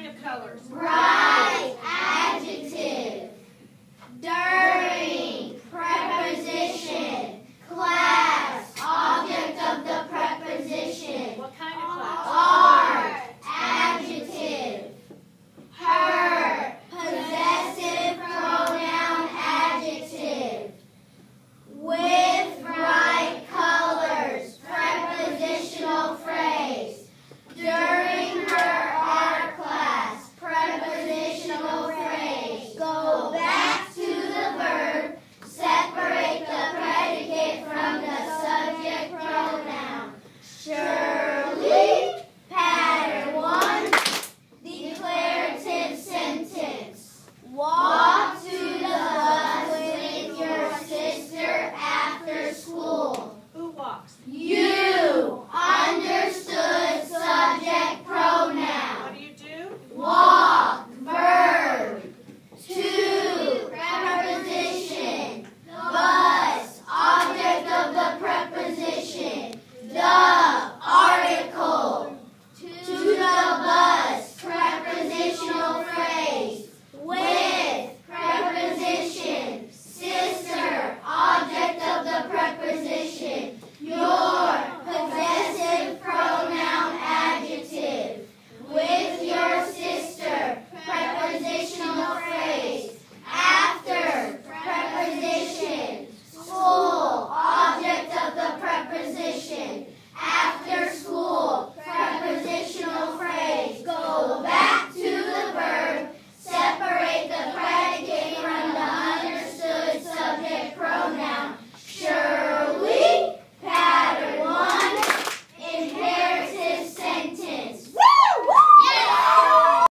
kind of colors?